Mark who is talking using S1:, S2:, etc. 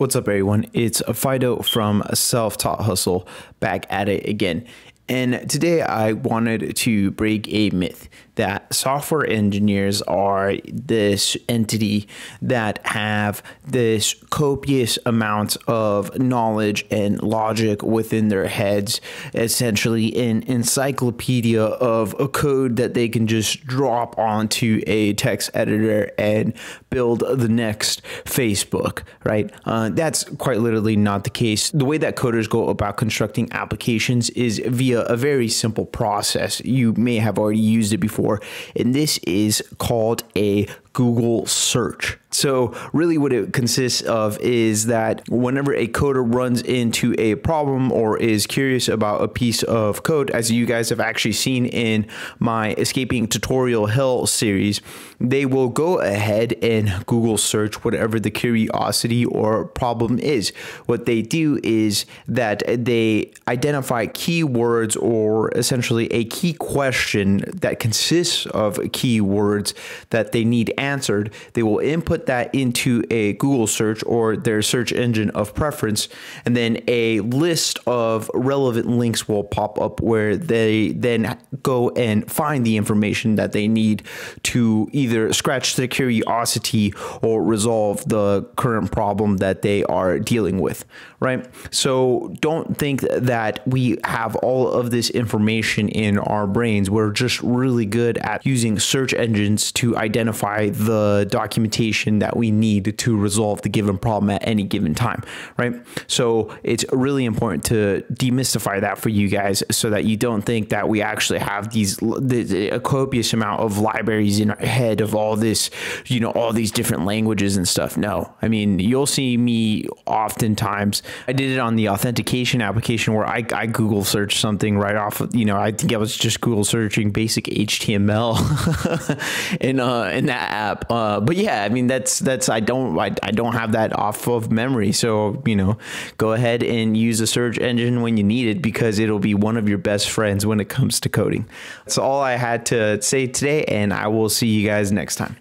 S1: What's up, everyone? It's Fido from Self Taught Hustle back at it again. And today I wanted to break a myth that software engineers are this entity that have this copious amount of knowledge and logic within their heads, essentially an encyclopedia of a code that they can just drop onto a text editor and build the next Facebook, right? Uh, that's quite literally not the case. The way that coders go about constructing applications is via a very simple process. You may have already used it before, and this is called a Google search. So, really, what it consists of is that whenever a coder runs into a problem or is curious about a piece of code, as you guys have actually seen in my Escaping Tutorial Hell series, they will go ahead and Google search whatever the curiosity or problem is. What they do is that they identify keywords or essentially a key question that consists of keywords that they need answered. They will input that into a Google search or their search engine of preference, and then a list of relevant links will pop up where they then go and find the information that they need to either scratch their curiosity or resolve the current problem that they are dealing with, right? So don't think that we have all of this information in our brains. We're just really good at using search engines to identify the documentation that we need to resolve the given problem at any given time, right? So it's really important to demystify that for you guys so that you don't think that we actually have these a copious amount of libraries in our head of all this, you know, all these different languages and stuff. No, I mean, you'll see me oftentimes. I did it on the authentication application where I, I Google search something right off of, you know, I think I was just Google searching basic HTML in, uh, in that app. Uh, but yeah, I mean, that's that's I don't I, I don't have that off of memory. So you know, go ahead and use a search engine when you need it because it'll be one of your best friends when it comes to coding. That's all I had to say today, and I will see you guys next time.